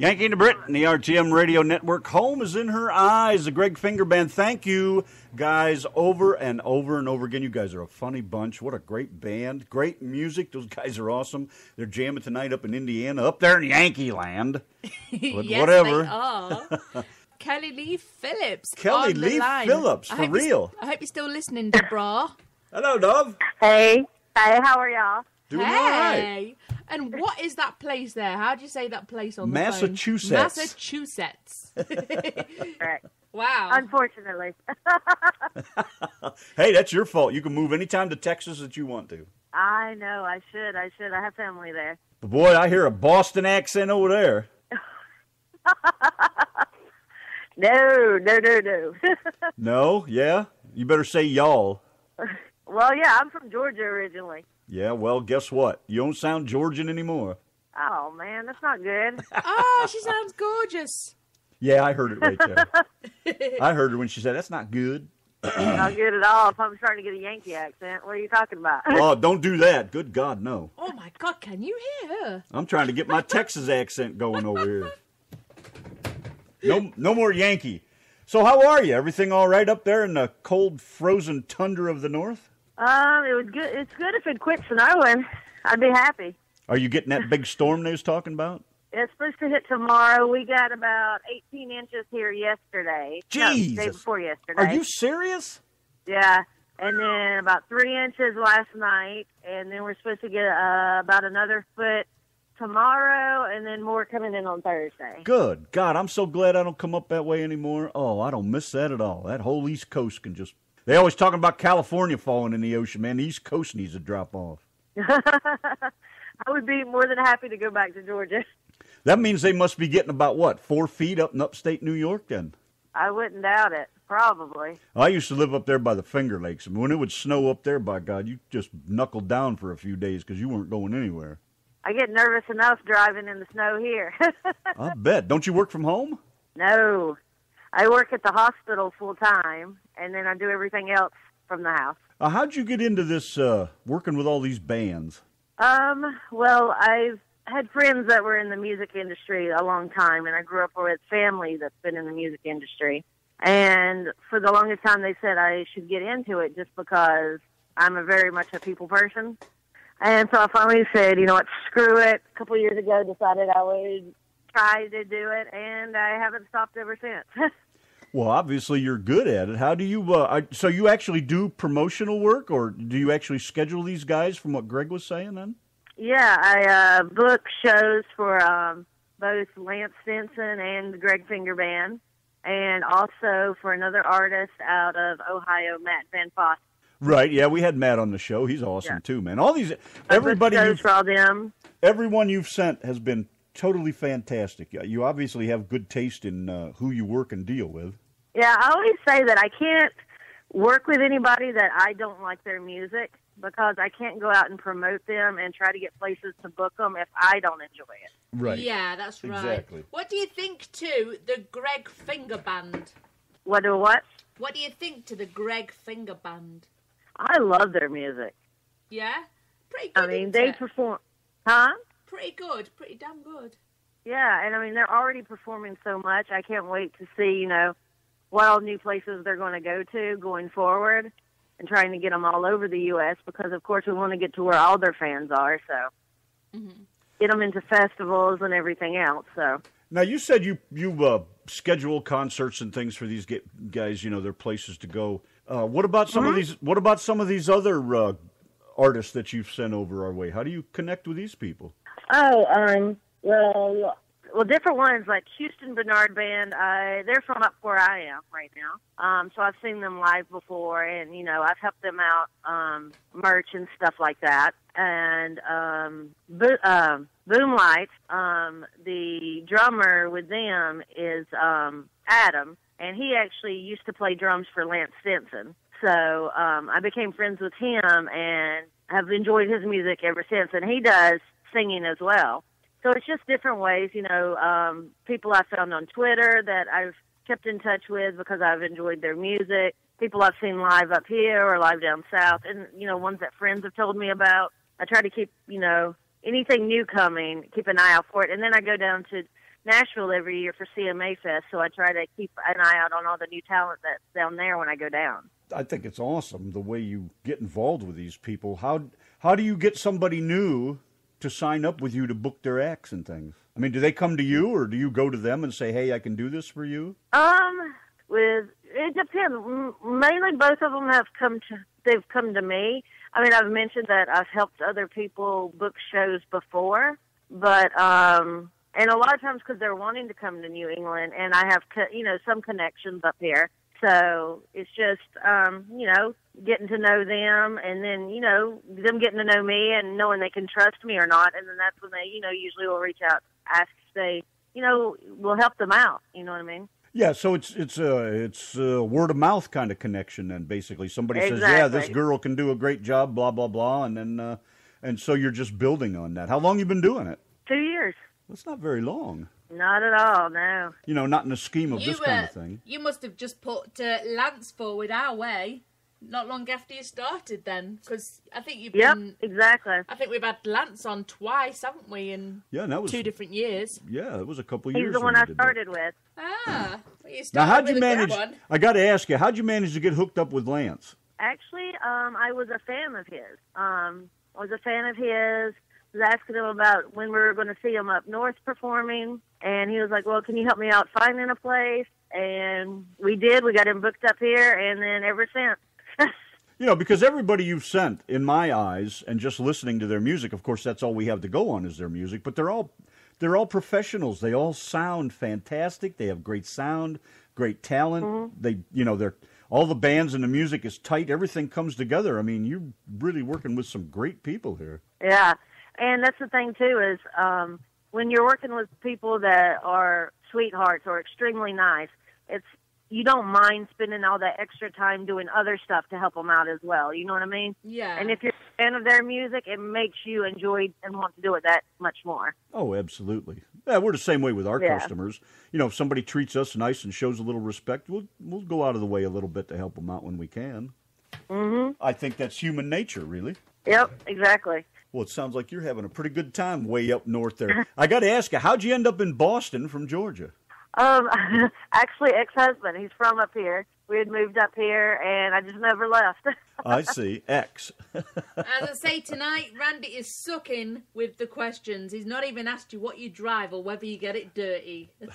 Yanki and the Brit and the RTM Radio Network. Home is in her eyes. The Greg Finger Band. Thank you, guys, over and over and over again. You guys are a funny bunch. What a great band. Great music. Those guys are awesome. They're jamming tonight up in Indiana, up there in Yankee land. But yes, whatever. They are. Kelly Lee Phillips. Kelly on the Lee line. Phillips, for hope you're- real. I hope you're still listening, Debra. Hello, Dove. Hey. Hey, how are y'all? Doing all right. hey. And what is that place there? How do you say that place on the phone? Massachusetts. Massachusetts. Correct. wow. Unfortunately. Hey, that's your fault. You can move anytime to Texas that you want to. I know, I should, I should. I have family there. But boy, I hear a Boston accent over there. No, no, no, no. No? Yeah? You better say y'all. well, yeah, I'm from Georgia originally. Yeah, well, guess what? You don't sound Georgian anymore. Oh, man, that's not good. oh, she sounds gorgeous. Yeah, I heard it right there. I heard her when she said, that's not good. not good at all if I'm starting to get a Yankee accent. What are you talking about? Oh, don't do that. Good God, no. Oh my God, can you hear her? I'm trying to get my Texas accent going over here. No, no more Yankee. So, how are you? Everything all right up there in the cold, frozen tundra of the north? Um, it was good. It's good if it quit snowing. I'd be happy. Are you getting that big storm they was talking about? It's supposed to hit tomorrow. We got about 18 inches here yesterday. No, day before yesterday. Are you serious? Yeah, and then about three inches last night, and then we're supposed to get uh, about another foot tomorrow, and then more coming in on Thursday. Good God, I'm so glad I don't come up that way anymore. Oh, I don't miss that at all. That whole East Coast can just. They always talking about California falling in the ocean, man. The East Coast needs to drop off. I would be more than happy to go back to Georgia. That means they must be getting about what four feet up in upstate New York. Then I wouldn't doubt it. Probably. I used to live up there by the Finger Lakes, and when it would snow up there, by God, you just knuckled down for a few days because you weren't going anywhere. I get nervous enough driving in the snow here. I bet. Don't you work from home? no, I work at the hospital full time, and then I do everything else from the house. Uh, how'd you get into this uh, working with all these bands? Um, well, I've had friends that were in the music industry a long time, and I grew up with family that's been in the music industry. And for the longest time, they said I should get into it just because I'm a very much a people person. And so I finally said, you know what, screw it. A couple of years ago, decided I would try to do it, and I haven't stopped ever since. Well, obviously you're good at it. How do you? Uh, so you actually do promotional work, or do you actually schedule these guys? From what Greg was saying, then. Yeah, I uh, book shows for um, both Lance Stinson and the Greg Finger Band, and also for another artist out of Ohio, Matt Van Foss. Right. Yeah, we had Matt on the show. He's awesome Yeah. too, man. All these, I book everybody, shows you've, for all them. everyone you've sent has been totally fantastic. You obviously have good taste in uh, who you work and deal with. Yeah, I always say that I can't work with anybody that I don't like their music because I can't go out and promote them and try to get places to book them if I don't enjoy it. Right. Yeah, that's right. Exactly. What do you think to the Greg Finger Band? What do what? What do you think to the Greg Finger Band? I love their music. Yeah, pretty good. I mean, they it? perform, huh? Pretty good, pretty damn good. Yeah, and I mean they're already performing so much. I can't wait to see, you know, what all new places they're going to go to going forward, and trying to get them all over the U.S. Because of course we want to get to where all their fans are. So Mm-hmm. get them into festivals and everything else. So Now you said you you uh, schedule concerts and things for these ge- guys. You know, their places to go. Uh, what about some of these? What about some of these other uh, artists that you've sent over our way? How do you connect with these people? Oh, um, well, well, different ones like Houston Bernard Band. I they're from up where I am right now. Um, so I've seen them live before, and you know I've helped them out um, merch and stuff like that. And um, Bo- um, Boomlight, um, the drummer with them is um, Adam, and he actually used to play drums for Lance Stinson. So um, I became friends with him and have enjoyed his music ever since. And he does singing as well. So it's just different ways, you know, um, people I found on Twitter that I've kept in touch with because I've enjoyed their music, people I've seen live up here or live down south, and, you know, ones that friends have told me about. I try to keep, you know, anything new coming, keep an eye out for it. And then I go down to Nashville every year for CMA Fest, so I try to keep an eye out on all the new talent that's down there when I go down. I think it's awesome the way you get involved with these people. How how do you get somebody new to sign up with you to book their acts and things? I mean, do they come to you or do you go to them and say, "Hey, I can do this for you"? Um, with it depends. Mainly, both of them have come to. They've come to me. I mean, I've mentioned that I've helped other people book shows before, but um, and a lot of times because they're wanting to come to New England, and I have co- you know some connections up here. So it's just um, you know getting to know them, and then you know them getting to know me and knowing they can trust me or not, and then that's when they you know usually will reach out, ask if they you know will help them out. You know what I mean? Yeah, so it's it's a it's a word of mouth kind of connection. Then basically, somebody says, "Yeah, this girl can do a great job," blah blah blah, and then uh, and so you're just building on that. How long you been doing it? Two years. That's not very long. Not at all. No. You know, not in the scheme of You, this kind uh, of thing. you must have just put uh, Lance forward our way not long after you started, then, because I think you've Yep. been. Exactly. I think we've had Lance on twice, haven't we, in Yeah, and that was two different years? yeah, it was a couple of He's years. the one I did that. started with. Ah, well, you Now, how'd you manage? I got to ask you, how'd you manage to get hooked up with Lance? Actually, um, I was a fan of his. Um, I was a fan of his. Was asking him about when we were going to see him up north performing, and he was like, "Well, can you help me out finding a place?" And we did. We got him booked up here, and then ever since. You know, because everybody you've sent, in my eyes, and just listening to their music, of course, that's all we have to go on is their music. But they're all they're all professionals. They all sound fantastic. They have great sound, great talent. Mm-hmm. They, you know, they're all the bands and the music is tight. Everything comes together. I mean, you're really working with some great people here. Yeah, and that's the thing too is um, when you're working with people that are sweethearts or extremely nice, it's you don't mind spending all that extra time doing other stuff to help them out as well. You know what I mean? Yeah. And if you're a fan of their music, it makes you enjoy and want to do it that much more. Oh, absolutely. Yeah, we're the same way with our Yeah. customers. You know, if somebody treats us nice and shows a little respect, we'll we'll go out of the way a little bit to help them out when we can. Mm-hmm. I think that's human nature, really. Yep, exactly. Well, it sounds like you're having a pretty good time way up north there. I got to ask you, how'd you end up in Boston from Georgia? Um, actually, ex-husband. He's from up here. We had moved up here, and I just never left. I see. X. As I say tonight, Randy is sucking with the questions. He's not even asked you what you drive or whether you get it dirty.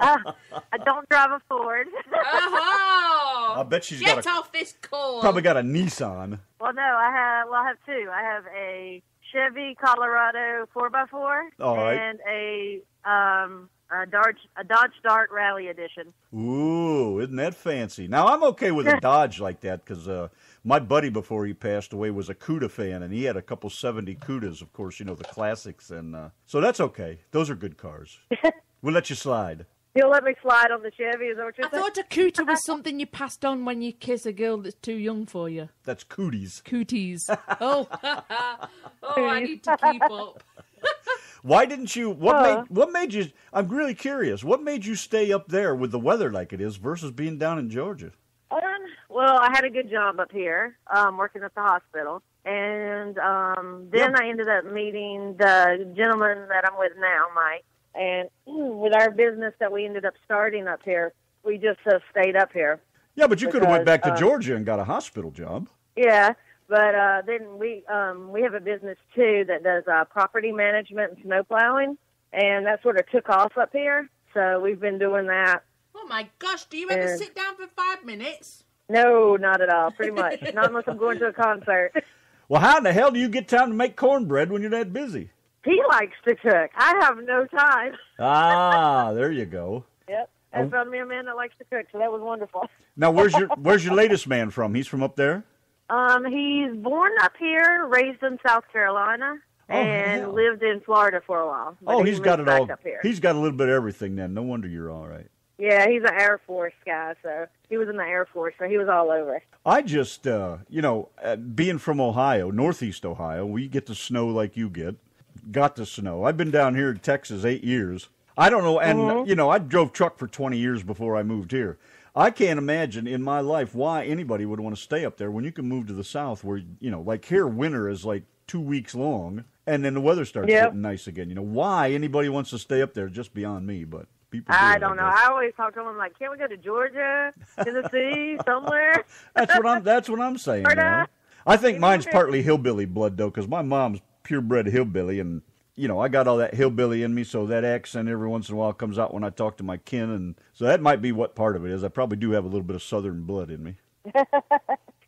I don't drive a Ford. oh! I bet she's Get got a, off this call. probably got a Nissan. well, no, I have. Well, I have two. I have a Chevy Colorado four x four All right. and a um a Dodge a Dodge Dart Rally Edition. Ooh, isn't that fancy? Now I'm okay with a Dodge like that because uh, my buddy before he passed away was a Cuda fan, and he had a couple '70 Cudas, of course, you know the classics, and uh, so that's okay. Those are good cars. we'll let you slide. You'll let me slide on the Chevy. Is that what you're I saying? thought a cooter was something you passed on when you kiss a girl that's too young for you. That's cooties. Cooties. Oh, oh, I need to keep up. Why didn't you? What Uh. made? What made you? I'm really curious. What made you stay up there with the weather like it is versus being down in Georgia? Um, well, I had a good job up here, um, working at the hospital, and um, then Yep. I ended up meeting the gentleman that I'm with now, Mike. And with our business that we ended up starting up here, we just have stayed up here. Yeah, but you could have went back to uh, Georgia and got a hospital job. Yeah, but uh, then we um, we have a business too that does uh, property management and snow plowing, and that sort of took off up here. So we've been doing that. Oh my gosh, do you ever Yeah. sit down for five minutes? No, not at all. Pretty much, not unless I'm going to a concert. Well, how in the hell do you get time to make cornbread when you're that busy? He likes to cook. I have no time. Ah, there you go. Yep. I Oh. found me a man that likes to cook, so that was wonderful. Now, where's your where's your latest man from? He's from up there. Um, he's born up here, raised in South Carolina, Oh, and hell. lived in Florida for a while. Oh, he he's got it all. Up here. He's got a little bit of everything. Then no wonder you're all right. Yeah, he's an Air Force guy, so he was in the Air Force, so he was all over. I just, uh, you know, uh, being from Ohio, Northeast Ohio, we get the snow like you get. Got the snow. I've been down here in Texas eight years. I don't know, and you know, I drove truck for twenty years before I moved here. I can't imagine in my life why anybody would want to stay up there when you can move to the south, where you know, like here, winter is like two weeks long, and then the weather starts Yep. getting nice again. You know why anybody wants to stay up there? Just beyond me, but people. do I don't know. I always talk to them like, can't we go to Georgia, Tennessee, somewhere? That's what I'm. That's what I'm saying. You know? I think mine's partly hillbilly blood though, because my mom's purebred hillbilly, and you know I got all that hillbilly in me, so that accent every once in a while comes out when I talk to my kin, and so that might be what part of it is. I probably do have a little bit of southern blood in me.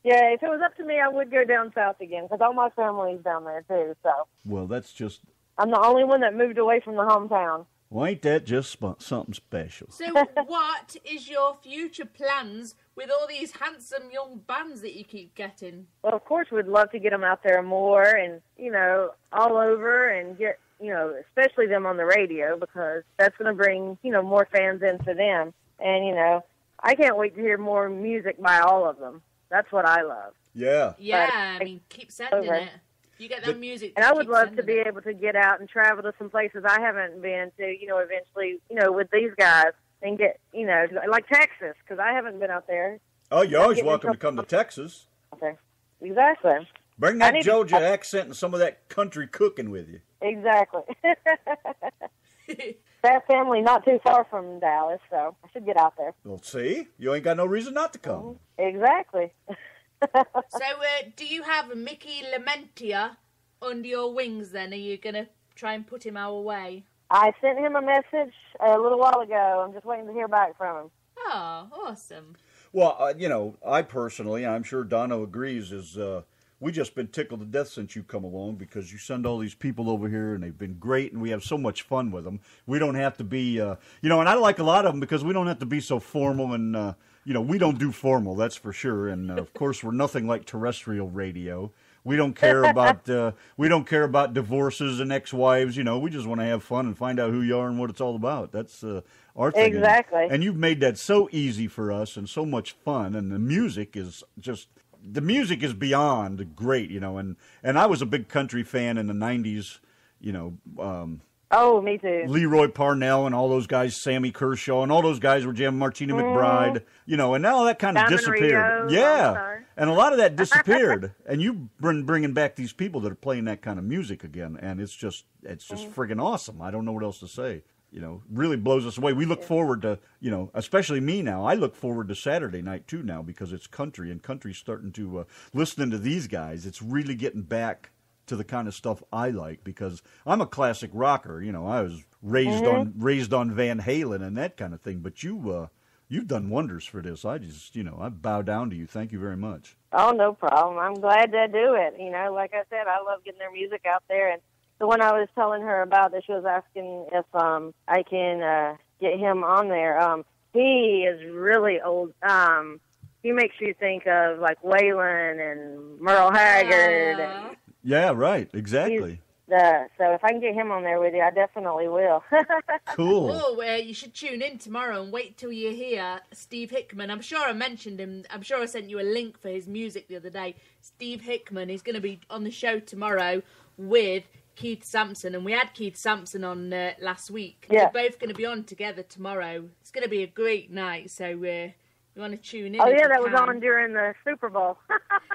Yeah, if it was up to me, I would go down south again because all my family's down there too. So Well, that's just. I'm the only one that moved away from the hometown. Well, ain't that just sp- something special? So, what is your future plans with all these handsome young bands that you keep getting? Well, of course, we'd love to get them out there more and, you know, all over and get, you know, especially them on the radio because that's going to bring, you know, more fans in for them. And, you know, I can't wait to hear more music by all of them. That's what I love. Yeah. Yeah, But- I mean, keep sending Over. it. You get that music. And I would love to be it. able to get out and travel to some places I haven't been to, you know, eventually, you know, with these guys and get, you know, like Texas because I haven't been out there. Oh, you're always welcome to come to Texas. Okay. Exactly. Bring that need to- Georgia accent and some of that country cooking with you. Exactly. that family not too far from Dallas, so I should get out there. Well, see, you ain't got no reason not to come. Exactly. So, uh, do you have Mickey Lamentia under your wings then? Are you going to try and put him our way? I sent him a message a little while ago. I'm just waiting to hear back from him. Oh, awesome. Well, uh, you know, I personally, I'm sure Dono agrees, is uh, we just been tickled to death since you come along because you send all these people over here and they've been great and we have so much fun with them. We don't have to be, uh, you know, and I like a lot of them because we don't have to be so formal and, uh, you know, we don't do formal, that's for sure. And uh, of course, we're nothing like terrestrial radio. We don't care about uh, we don't care about divorces and ex-wives. You know, we just want to have fun and find out who you are and what it's all about. That's uh, our thing. Exactly. And you've made that so easy for us and so much fun. And the music is just the music is beyond great. You know, and and I was a big country fan in the '90s. You know, um, Oh, me too. Lee Roy Parnell and all those guys, Sammy Kershaw and all those guys were jamming Martina McBride, you know, and now that kind of disappeared. Rio, yeah. And a lot of that disappeared. and you've been bringing back these people that are playing that kind of music again, and it's just it's just friggin' awesome. I don't know what else to say. You know, really blows us away. We look forward to, you know, especially me now. I look forward to Saturday night too now because it's country and country's starting to uh, listening to these guys. It's really getting back to the kind of stuff I like because I'm a classic rocker. You know, I was raised on raised on Van Halen and that kind of thing. But you, uh, you've done wonders for this. I just, you know, I bow down to you. Thank you very much. Oh, no problem. I'm glad to do it. You know, like I said, I love getting their music out there. And the one I was telling her about that she was asking if um I can uh get him on there. Um he is really old. Um he makes you think of like Waylon and Merle Haggard and Yeah, right. Exactly. The so if I can get him on there with you, I definitely will. Cool. Oh, uh, you should tune in tomorrow and wait till you hear Steve Hickman. I'm sure I mentioned him. I'm sure I sent you a link for his music the other day. Steve Hickman is going to be on the show tomorrow with Keith Sampson, and we had Keith Sampson on uh, last week. Yeah. They're both going to be on together tomorrow. It's going to be a great night, so uh, you want to tune in. oh yeah, you that was on during the Super Bowl.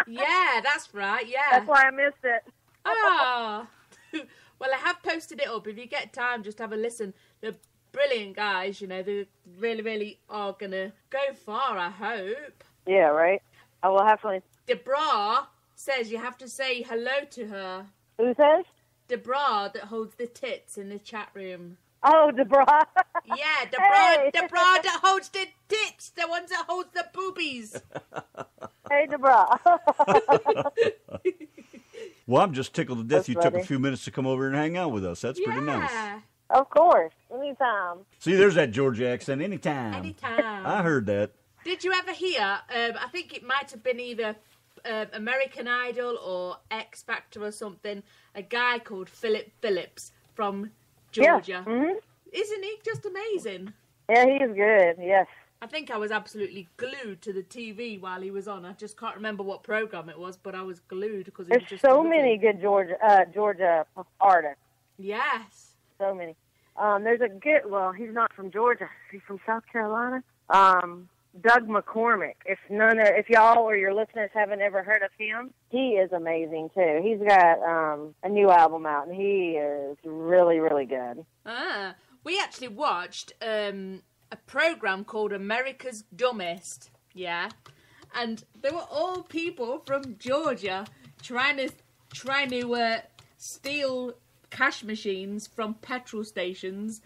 Yeah, that's right. Yeah. That's why I missed it. Ah. well, I have posted it up. If you get time, just have a listen. They're brilliant guys. You know, they really, really are gonna go far. I hope. Yeah, right. I will definitely. Debra says you have to say hello to her. Who says? Debra that holds the tits in the chat room. Oh, Debra. Yeah, Debra, Hey. Debra that holds the tits, the ones that holds the boobies. hey, Debra. Well, I'm just tickled to death. That's you took a few minutes to come over and hang out with us. That's pretty nice. yeah, of course, anytime. See, there's that Georgia accent. Anytime. anytime. I heard that. Did you ever hear? Um, I think it might have been either um, American Idol or X Factor or something. A guy called Philip Phillips from Georgia. Yeah. hmm Isn't he just amazing? Yeah, he is good. Yes. I think I was absolutely glued to the TV while he was on. I just can't remember what program it was, but I was glued because There's was just so many good Georgia uh, Georgia artists. Yes. So many. Um, there's a good. Well, he's not from Georgia. He's from South Carolina. Um, Doug McCormick. If none, of, if y'all or your listeners haven't ever heard of him, he is amazing too. He's got um, a new album out, and he is really, really good. Ah, we actually watched um, a program called America's Dumbest. Yeah, and they were all people from Georgia trying to trying to uh, steal cash machines from petrol stations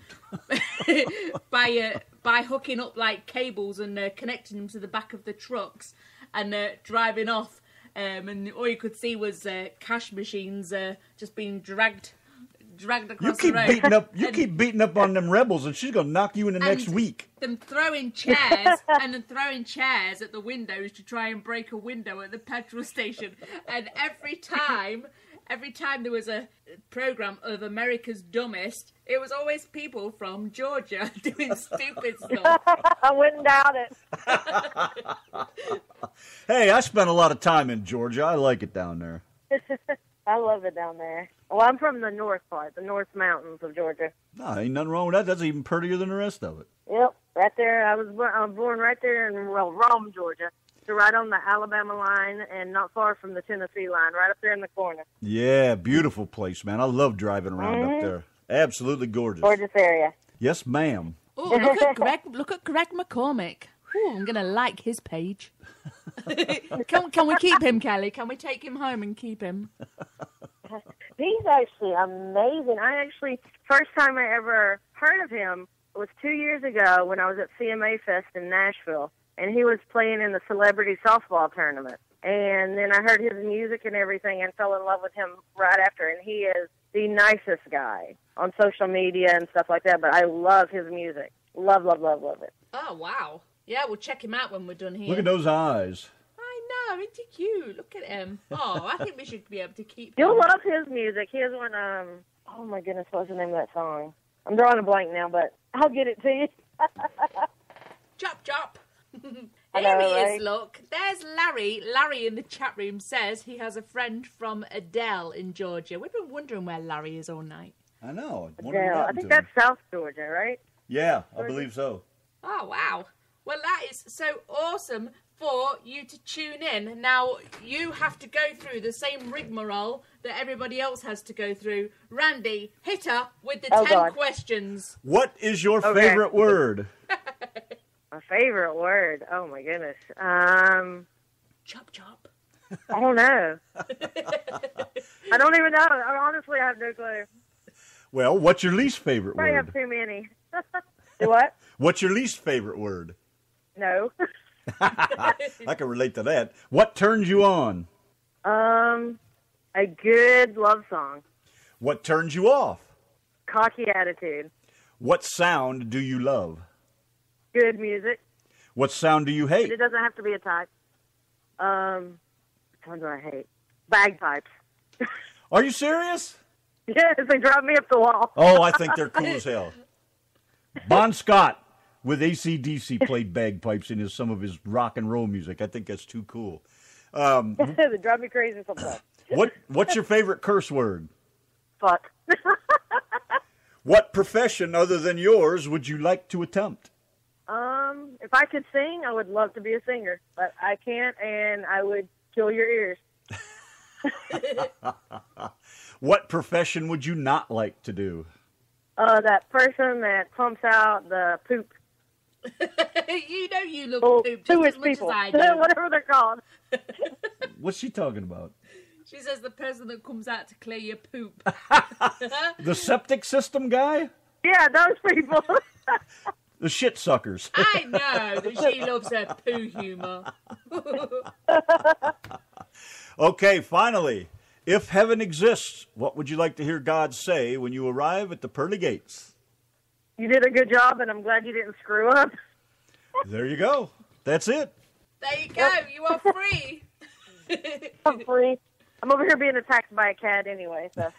by uh, by hooking up like cables and uh, connecting them to the back of the trucks and uh, driving off. Um, and all you could see was uh, cash machines uh, just being dragged dragged across You keep the road. beating up. You keep beating up on them rebels, and she's gonna knock you in the next week. Them throwing chairs and then throwing chairs at the windows to try and break a window at the petrol station. And every time, every time there was a program of America's Dumbest, it was always people from Georgia doing stupid stuff. I wouldn't doubt it. Hey, I spent a lot of time in Georgia. I like it down there. I love it down there. Well, I'm from the north part, the North Mountains of Georgia. No, ain't nothing wrong with that. That's even prettier than the rest of it. Yep, right there. I was born, I was born right there in well, Rome, Georgia. So right on the Alabama line and not far from the Tennessee line, right up there in the corner. Yeah, beautiful place, man. I love driving around up Mhm. there. Absolutely gorgeous. Gorgeous area. Yes, ma'am. Oh, look at Greg! Look at Greg McCormick. Ooh, I'm gonna like his page. can, can we keep him, Kelly? Can we take him home and keep him? He's actually amazing. I actually first time I ever heard of him was two years ago when I was at CMA Fest in Nashville, and he was playing in the celebrity softball tournament. And then I heard his music and everything, and fell in love with him right after. And he is the nicest guy on social media and stuff like that. But I love his music. Love, love, love, love it. Oh wow! Yeah, we'll check him out when we're done here. Look at those eyes. I know, isn't he cute? Look at him. Oh, I think we should be able to keep him. You'll love his music. He has one. Um, oh my goodness, what's the name of that song? I'm drawing a blank now, but I'll get it to you. Chop chop. I Here know, he right? is, look. There's Larry. Larry in the chat room says he has a friend from Adel in Georgia. We've been wondering where Larry is all night. I know. I wonder what Yeah, I think to him. that's South Georgia, right? Yeah, I believe so. Oh, wow. Well, that is so awesome for you to tune in. Now, you have to go through the same rigmarole that everybody else has to go through. Randy, hit her with the Oh, 10 God. questions. What is your Okay. favorite word? My favorite word. Oh my goodness. Um, Chop chop. I don't know. I don't even know. I honestly have no clue. Well, what's your least favorite Probably word? I have too many. Do what? What's your least favorite word? No. I can relate to that. What turns you on? um, a good love song. What turns you off? Cocky attitude. What sound do you love? Good music. What sound do you But hate? it doesn't have to be a type. Um, which one do I hate? Bagpipes. Are you serious? Yes, they drive me up the wall. Oh, I think they're cool as hell. Bon Scott with AC/DC played bagpipes in his, some of his rock and roll music. I think that's too cool. Um, they drive me crazy sometimes. what What's your favorite curse word? Fuck. What profession other than yours would you like to attempt? Um, if I could sing, I would love to be a singer, but I can't, and I would kill your ears. What profession would you not like to do? Uh, that person that pumps out the poop. You know you look Oh, poop just as much people, as I do. whatever they're called. What's she talking about? She says the person that comes out to clear your poop. The septic system guy? Yeah, those people. The shit suckers. I know that she loves her poo humour. Okay, finally. If heaven exists, what would you like to hear God say when you arrive at the pearly gates? You did a good job, and I'm glad you didn't screw up. There you go. That's it. There you go. You are free. I'm free. I'm over here being attacked by a cat anyway, so.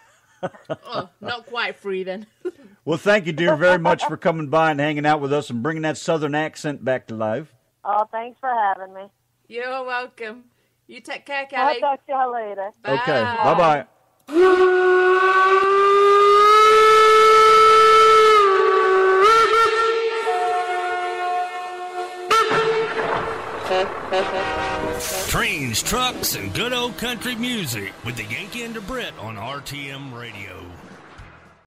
oh, not quite free then. Well, thank you, dear, very much for coming by and hanging out with us and bringing that southern accent back to life. Oh, thanks for having me. You're welcome. You take care, I'll talk to y'all later. Okay, bye bye. Trains, trucks, and good old country music with the Yanki and the Brit on RTM Radio.